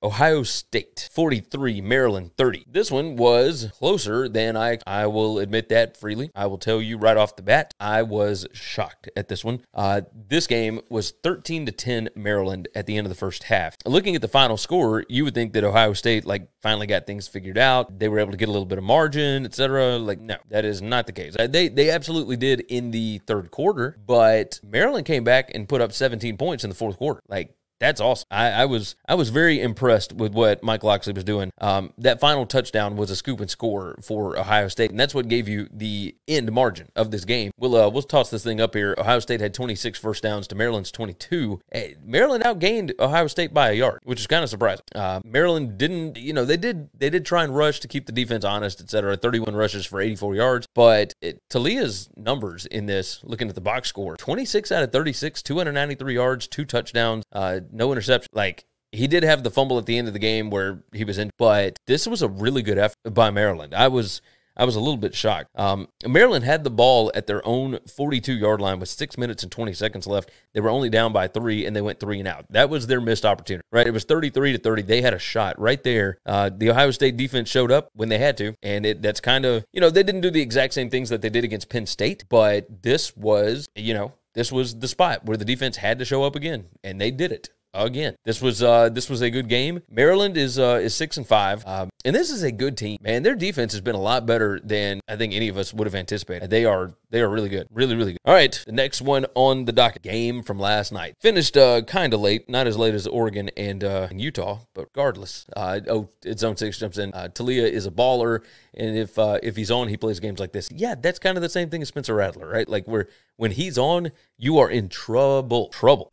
Ohio State 43, Maryland 30. This one was closer than I I will admit that freely. I will tell you right off the bat, I was shocked at this one. Uh, this game was 13 to 10 Maryland at the end of the first half. Looking at the final score, you would think that Ohio State like finally got things figured out. They were able to get a little bit of margin, etc. Like no, that is not the case. They they absolutely did in the third quarter, but Maryland came back and put up 17 points in the fourth quarter. Like that's awesome. I, I was I was very impressed with what Mike Locksley was doing. Um, that final touchdown was a scoop and score for Ohio State, and that's what gave you the end margin of this game. We'll uh, we'll toss this thing up here. Ohio State had 26 first downs to Maryland's 22. Eh, Maryland outgained Ohio State by a yard, which is kind of surprising. Uh, Maryland didn't, you know, they did they did try and rush to keep the defense honest, et cetera. 31 rushes for 84 yards, but it, Taulia's numbers in this, looking at the box score, 26 out of 36, 293 yards, two touchdowns, uh, no interception. Like he did have the fumble at the end of the game where he was in, but this was a really good effort by Maryland. I was I was a little bit shocked. Um, Maryland had the ball at their own 42 yard line with six minutes and 20 seconds left. They were only down by three and they went three and out. That was their missed opportunity, right? It was 33 to 30. They had a shot right there. Uh, the Ohio State defense showed up when they had to, and it, that's kind of, you know, they didn't do the exact same things that they did against Penn State, but this was, you know, this was the spot where the defense had to show up again, and they did it again. This was uh this was a good game. Maryland is uh is six and five, um, and this is a good team. Man, their defense has been a lot better than I think any of us would have anticipated. They are they are really good, really really good. All right, the next one on the docket game from last night finished uh kind of late, not as late as Oregon and uh and Utah, but regardless, uh oh it's zone six jumps in. Uh, Taulia is a baller, and if uh if he's on, he plays games like this. Yeah, that's kind of the same thing as Spencer Rattler, right? Like where when he's on, you are in trouble, trouble.